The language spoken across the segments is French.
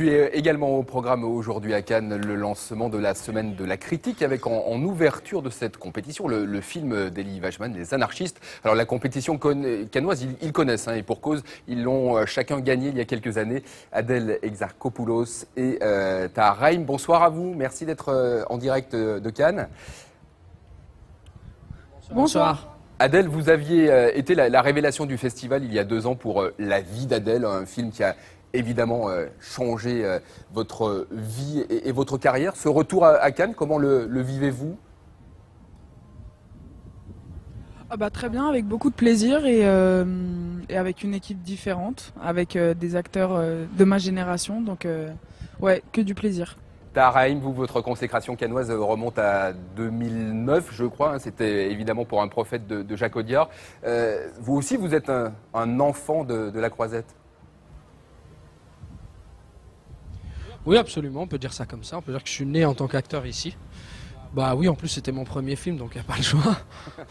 Puis également au programme aujourd'hui à Cannes le lancement de la semaine de la critique avec en, ouverture de cette compétition le, film d'Elie Vachman, Les anarchistes. Alors la compétition canoise, ils, connaissent hein, et pour cause, ils l'ont euh, chacun gagné il y a quelques années. Adèle Exarchopoulos et euh, Tahar bonsoir à vous. Merci d'être euh, en direct de Cannes. Bonsoir. Adèle, vous aviez été la, la, révélation du festival il y a deux ans pour La vie d'Adèle, un film qui a évidemment euh, changer euh, votre vie et, votre carrière. Ce retour à, Cannes, comment le, vivez-vous? Ah bah, Très bien, avec beaucoup de plaisir et, euh, avec une équipe différente, avec des acteurs de ma génération. Donc, ouais, que du plaisir. Taharaïm, vous, votre consécration canoise remonte à 2009, je crois. Hein. C'était évidemment pour un prophète de, Jacques Audiard. vous aussi, vous êtes un, enfant de la croisette? Oui, absolument, on peut dire ça comme ça. On peut dire que je suis né en tant qu'acteur ici. Bah oui, en plus c'était mon premier film, donc il n'y a pas le choix.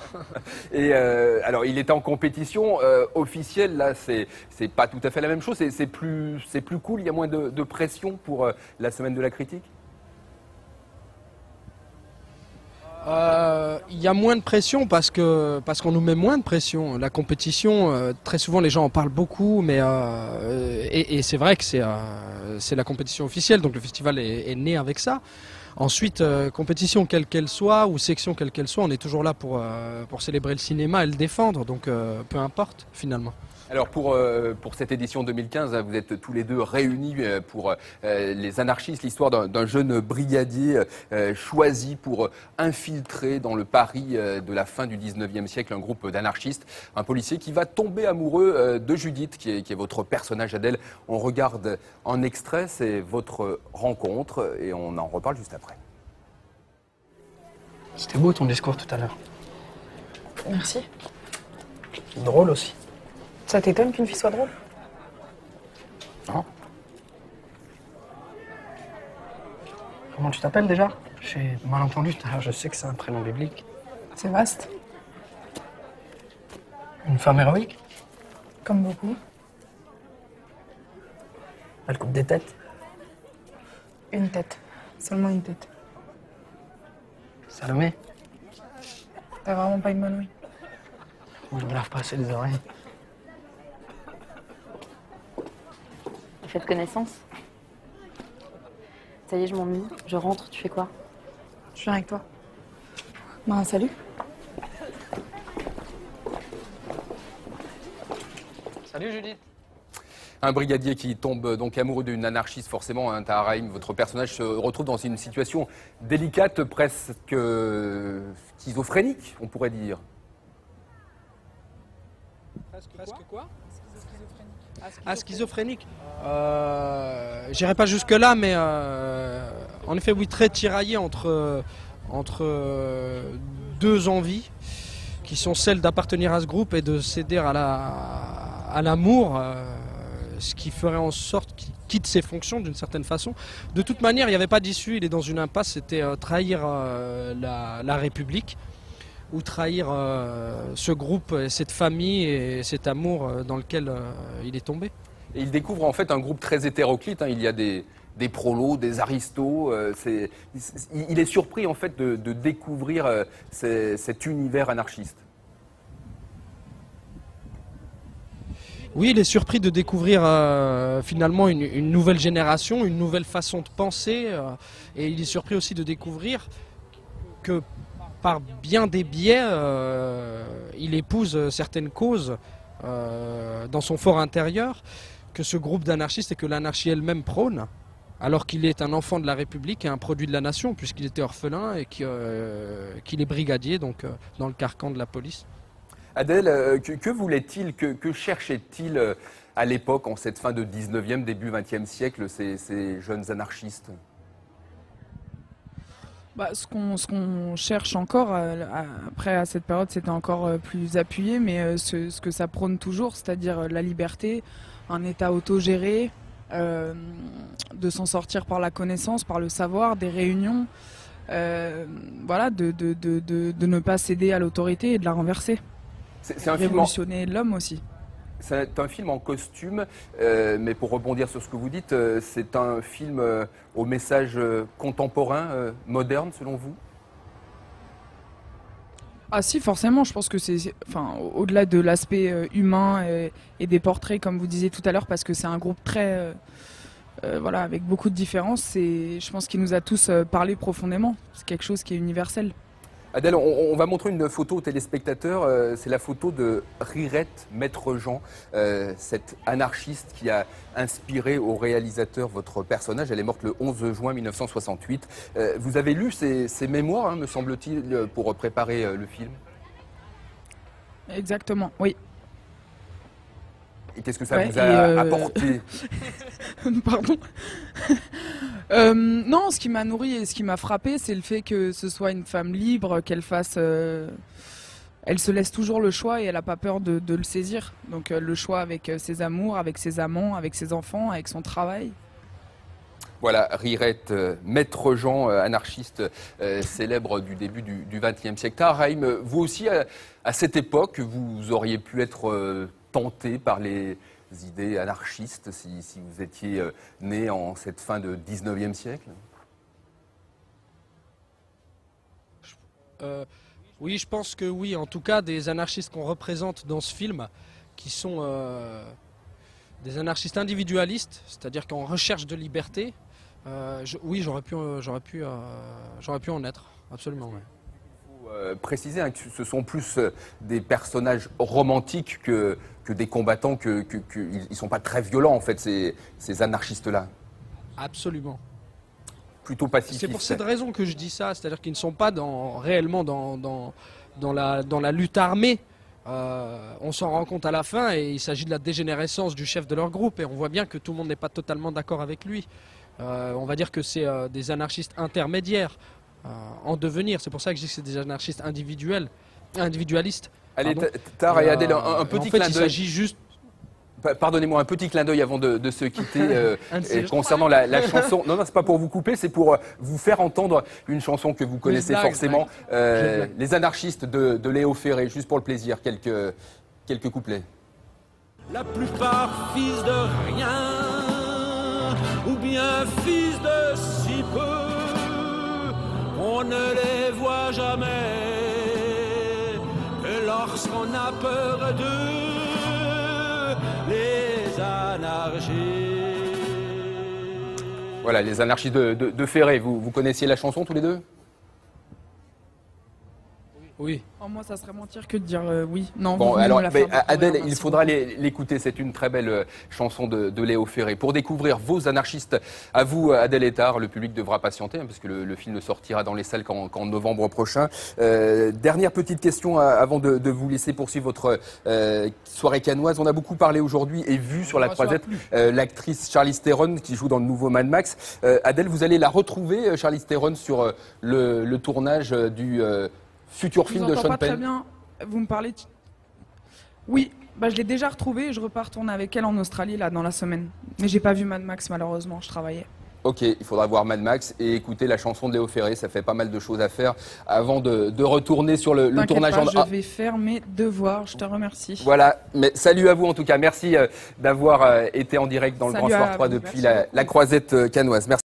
Et euh, alors, il était en compétition euh, officielle, là, c'est pas tout à fait la même chose, c'est plus, cool, il y a moins de, pression pour euh, la semaine de la critique? Euh, il y a moins de pression parce qu'on nous met moins de pression. La compétition, euh, très souvent les gens en parlent beaucoup, mais euh, et, c'est vrai que c'est c'est la compétition officielle, donc le festival est, est né avec ça. Ensuite, compétition quelle qu'elle soit ou section quelle qu'elle soit, on est toujours là pour pour célébrer le cinéma et le défendre, donc peu importe finalement. Alors pour, euh, pour cette édition 2015, hein, vous êtes tous les deux réunis euh, pour euh, les anarchistes, l'histoire d'un jeune brigadier choisi pour infiltrer dans le Paris de la fin du 19e siècle un groupe d'anarchistes, un policier qui va tomber amoureux de Judith, qui est, qui est votre personnage Adèle. On regarde en extrait, c'est votre rencontre et on en reparle juste après. C'était beau ton discours tout à l'heure. Merci. Drôle aussi. Ça t'étonne qu'une fille soit drôle? Non. Comment tu t'appelles déjà? J'ai mal entendu tout à l'heure, je sais que c'est un prénom biblique. C'est vaste. Une femme héroïque? Comme beaucoup. Elle coupe des têtes? Une tête. Seulement une tête. Salomé? T'as vraiment pas une bonne ouïe Je me lave pas assez les oreilles. Faites connaissance? Ça y est, je m'ennuie. Je rentre, tu fais quoi? Je viens avec toi. Ben, salut. Salut Judith. Un brigadier qui tombe donc amoureux d'une anarchiste, forcément, hein, Taharaim, votre personnage se retrouve dans une situation délicate, presque schizophrénique, on pourrait dire. Presque, presque quoi? Ah, schizophrénique euh, J'irai pas jusque-là, mais euh, en effet, oui, très tiraillé entre, entre euh, deux envies qui sont celles d'appartenir à ce groupe et de céder à, la, à l'amour, euh, ce qui ferait en sorte qu'il quitte ses fonctions d'une certaine façon. De toute manière, il n'y avait pas d'issue, il est dans une impasse, c'était trahir la République ou trahir euh, ce groupe, cette famille et cet amour euh, dans lequel euh, il est tombé. Et il découvre en fait un groupe très hétéroclite. Hein. Il y a des, des prolos, des aristos. il est surpris en fait de, découvrir cet univers anarchiste. Oui, il est surpris de découvrir finalement une, une, nouvelle génération, une nouvelle façon de penser, et il est surpris aussi de découvrir que par bien des biais, euh, il épouse certaines causes euh, dans son fort intérieur que ce groupe d'anarchistes et que l'anarchie elle-même prône, alors qu'il est un enfant de la République et un produit de la nation, puisqu'il était orphelin et euh, qu'il est brigadier donc, dans le carcan de la police. Adèle, que, voulait-il, que, cherchait-il à l'époque, en cette fin de 19e, début 20e siècle, ces jeunes anarchistes? Bah, ce qu'on cherche encore, euh, après à cette période c'était encore euh, plus appuyé, mais euh, ce, que ça prône toujours, c'est-à-dire la liberté, un État autogéré, de s'en sortir par la connaissance, par le savoir, des réunions, voilà, de, de, ne pas céder à l'autorité et de la renverser. C'est un Révolutionner l'homme aussi. C'est un film en costume, euh, mais pour rebondir sur ce que vous dites, euh, c'est un film euh, au message contemporain, moderne selon vous? Ah si, forcément, je pense que c'est, enfin, au- au-delà de l'aspect humain et, et des portraits, comme vous disiez tout à l'heure, parce que c'est un groupe très, voilà, avec beaucoup de différences. C'est, je pense qu'il nous a tous parlé profondément. C'est quelque chose qui est universel. Adèle, on, on va montrer une photo aux téléspectateurs. euh, c'est la photo de Rirette Maître Jean, euh, cette anarchiste qui a inspiré au réalisateur votre personnage. Elle est morte le 11 juin 1968. Euh, vous avez lu ses, ses mémoires, hein, me semble-t-il, pour préparer le film? Exactement. Oui. Et qu'est-ce que ça Ouais, vous a apporté? Pardon. Euh, non, ce qui m'a nourri et ce qui m'a frappé, c'est le fait que ce soit une femme libre, qu'elle fasse. euh, elle se laisse toujours le choix et elle n'a pas peur de, le saisir. Donc euh, le choix avec ses amours, avec ses amants, avec ses enfants, avec son travail. Voilà, Rirette, Maître Jean, anarchiste célèbre du début du XXe siècle. Euh, vous aussi, à, cette époque, vous auriez pu être tenté par les idées anarchistes si, vous étiez euh, né en cette fin de XIXe siècle? Euh, oui, je pense que oui. En tout cas, des anarchistes qu'on représente dans ce film, qui sont euh, des anarchistes individualistes, c'est-à-dire qu'en recherche de liberté, oui, j'aurais pu, j'aurais pu, j'aurais pu en être, absolument. ouais. Euh, préciser hein, que ce sont plus euh, des personnages romantiques que, que des combattants, que, que- que- ils ne sont pas très violents en fait, ces, ces anarchistes-là. Absolument. Plutôt pacifistes. C'est pour cette raison que je dis ça, c'est-à-dire qu'ils ne sont pas dans, réellement dans, dans, dans, la, dans la lutte armée. Euh, on s'en rend compte à la fin et il s'agit de la dégénérescence du chef de leur groupe et on voit bien que tout le monde n'est pas totalement d'accord avec lui. Euh, on va dire que c'est euh, des anarchistes intermédiaires en devenir. C'est pour ça que je dis que c'est des anarchistes individuels, individualistes. Allez. Tard et euh, Adèle, un, en petit fait, clin il d'œil. s'agit juste Pa- Pardonnez-moi, un petit clin d'œil avant de, de se quitter euh, et concernant la, la chanson. Non, non, c'est pas pour vous couper, c'est pour euh, vous faire entendre une chanson que vous connaissez blague, forcément. blague. Euh, Je blague. les anarchistes de, de Léo Ferré, juste pour le plaisir, quelques, quelques couplets. La plupart fils de rien, ou bien fils de si peu, on ne les voit jamais que lorsqu'on a peur d'eux, les anarchistes. Voilà, les anarchistes de, de- de Ferré. Vous, vous connaissiez la chanson tous les deux? Oui. Oh, moi, ça serait mentir que de dire euh, oui. Non, Bon, alors, mais, découvrir, Adèle, il faudra l'écouter. C'est une très belle euh, chanson de, de Léo Ferré. Pour découvrir vos anarchistes, à vous, Adèle Etard, le public devra patienter, hein, parce que le, le film ne sortira dans les salles qu'en novembre prochain. Euh, dernière petite question euh, avant de, de vous laisser poursuivre votre euh, soirée canoise. On a beaucoup parlé aujourd'hui et vu sur la croisette euh, l'actrice Charlize Theron qui joue dans le nouveau Mad Max. Euh, Adèle, vous allez la retrouver, euh, Charlize Theron, sur euh, le, le tournage euh, du euh, futur Je film vous de Sean pas très bien. Vous me parlez. de- Oui, bah, je l'ai déjà retrouvée et je repars tourner avec elle en Australie là dans la semaine. Mais j'ai pas vu Mad Max malheureusement, je travaillais. Ok, il faudra voir Mad Max et écouter la chanson de Léo Ferré. Ça fait pas mal de choses à faire avant de, de retourner sur le, tournage pas, en. je vais faire mes devoirs. Je te remercie. voilà, mais salut à vous en tout cas. Merci euh, d'avoir euh, été en direct dans le Grand Soir à 3 vous. depuis la, la croisette euh, canoise. Merci.